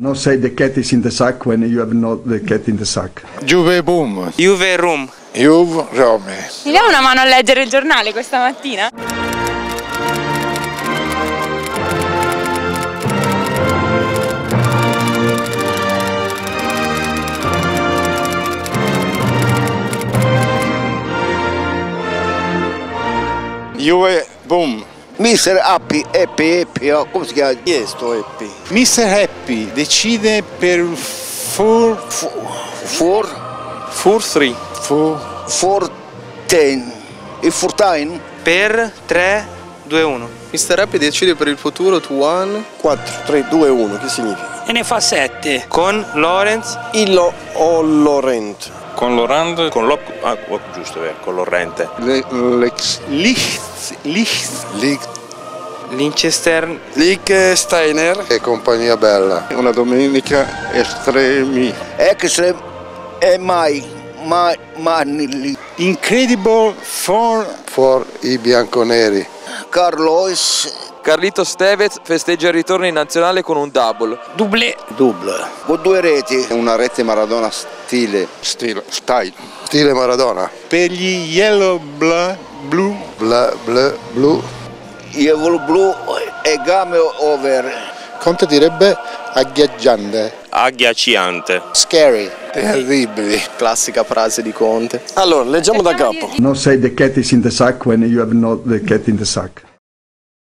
No say the cat is in the sack when you have not the cat in the sack. Juve Boom. Juve Room. Juve Rome. Mi diamo una mano a leggere il giornale questa mattina? Juve Boom. Mister Happy, Happy, Happy, oh, come si chiama? Chi è sto Happy? Mr. Happy decide per for, For, For 3. for for ten. Il Fortain? Per 3, 2, 1. Mr. Happy decide per il futuro to one 4, 3, 2, 1, che significa? E ne fa sette. Con Lorenz. Illo o Laurent. Con Lorand, con Loc, ah, giusto, eh, con Lorrente. Lex, Licht, Licht, Licht Linchester. Liechtensteiner. e compagnia bella. Una domenica estremi. Extrem e mai, mai, Manili. Incredible for for i bianconeri. Carlos, Carlitos Tevez festeggia il ritorno in nazionale con un double. Doublé. Double. con due reti. Una rete Maradona stile. Stile, style. Stile Maradona. Per gli Yellow Bla, Blue. Bla, bla, blu. Evolo blu e game over. Conte direbbe agghiaggiante. Agghiacciante. Scary. Terribili. Classica frase di Conte. Allora, leggiamo da capo. No say the cat is in the sack when you have not the cat in the sack.